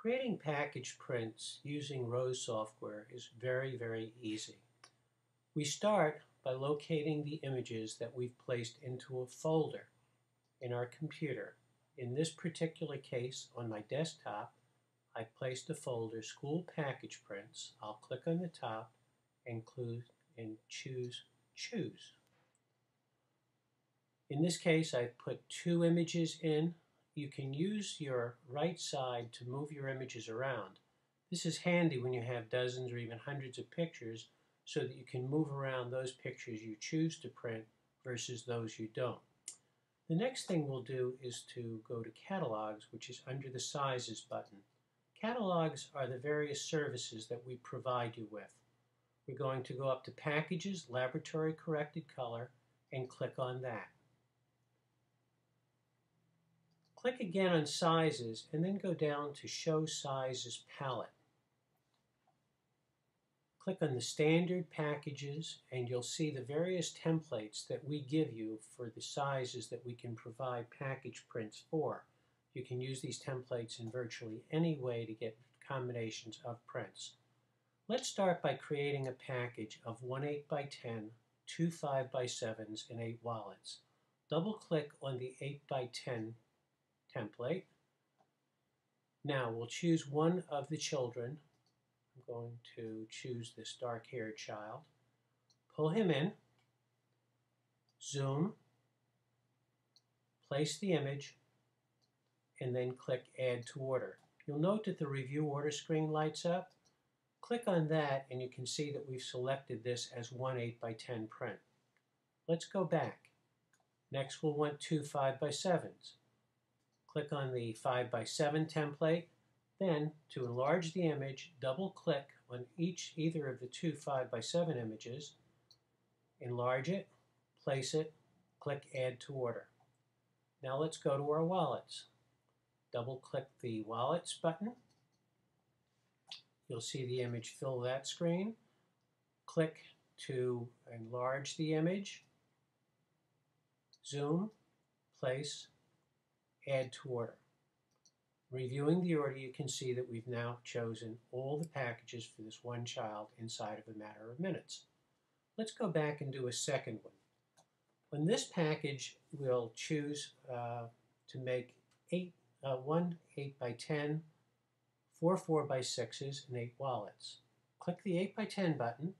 Creating package prints using ROES software is very, very easy. We start by locating the images that we've placed into a folder in our computer. In this particular case, on my desktop, I placed a folder, School Package Prints. I'll click on the top and, and choose Choose. In this case, I've put two images in you can use your right side to move your images around. This is handy when you have dozens or even hundreds of pictures so that you can move around those pictures you choose to print versus those you don't. The next thing we'll do is to go to Catalogs, which is under the Sizes button. Catalogs are the various services that we provide you with. We're going to go up to Packages, Laboratory Corrected Color, and click on that. Click again on Sizes and then go down to Show Sizes palette. Click on the Standard Packages and you'll see the various templates that we give you for the sizes that we can provide package prints for. You can use these templates in virtually any way to get combinations of prints. Let's start by creating a package of 1 8 by 10, 2 5 by 7s, and 8 wallets. Double click on the 8 by 10 template. Now we'll choose one of the children. I'm going to choose this dark-haired child. Pull him in, zoom, place the image, and then click Add to Order. You'll note that the Review Order screen lights up. Click on that and you can see that we've selected this as 1 8 by 10 print. Let's go back. Next we'll want two 5 by 7s click on the 5 by 7 template. Then, to enlarge the image, double-click on each either of the two 5 by 7 images, enlarge it, place it, click Add to Order. Now let's go to our wallets. Double-click the Wallets button. You'll see the image fill that screen. Click to enlarge the image, zoom, place, add to order. Reviewing the order, you can see that we've now chosen all the packages for this one child inside of a matter of minutes. Let's go back and do a second one. On this package, we'll choose uh, to make eight, uh, one 8 by 10, four 4 by 6s, and 8 wallets. Click the 8 by 10 button,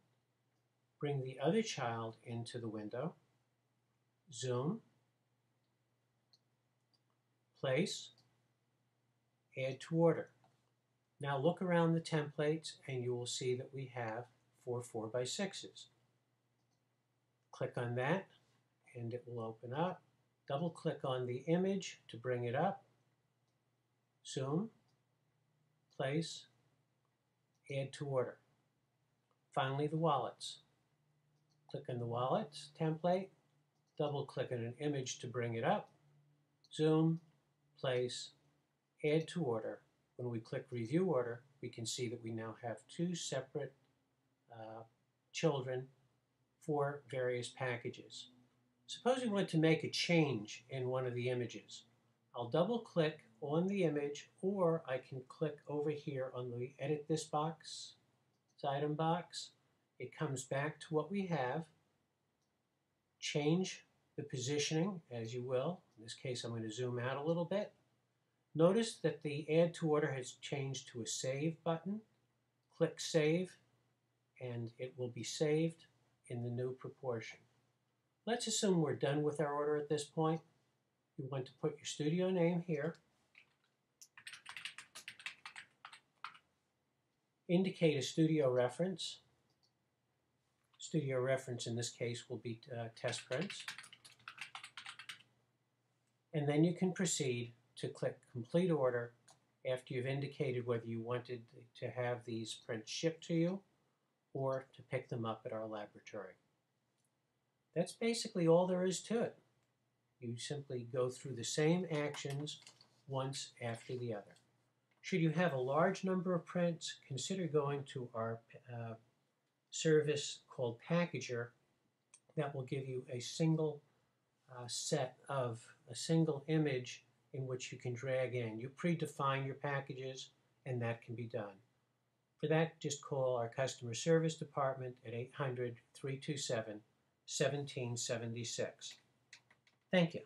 bring the other child into the window, zoom, place, add to order. Now look around the templates and you will see that we have four 4 by 6s. Click on that and it will open up. Double click on the image to bring it up. Zoom, place, add to order. Finally the wallets. Click on the wallets template, double click on an image to bring it up, zoom, place, add to order. When we click review order, we can see that we now have two separate uh, children for various packages. Suppose we want to make a change in one of the images. I'll double click on the image or I can click over here on the edit this box, this item box. It comes back to what we have. Change the positioning as you will. In this case, I'm going to zoom out a little bit. Notice that the Add to Order has changed to a Save button. Click Save, and it will be saved in the new proportion. Let's assume we're done with our order at this point. You want to put your studio name here. Indicate a studio reference. Studio reference in this case will be uh, test prints and then you can proceed to click Complete Order after you've indicated whether you wanted to have these prints shipped to you or to pick them up at our laboratory. That's basically all there is to it. You simply go through the same actions once after the other. Should you have a large number of prints, consider going to our uh, service called Packager that will give you a single uh, set of a single image in which you can drag in. You predefine your packages and that can be done. For that, just call our customer service department at 800 327 1776. Thank you.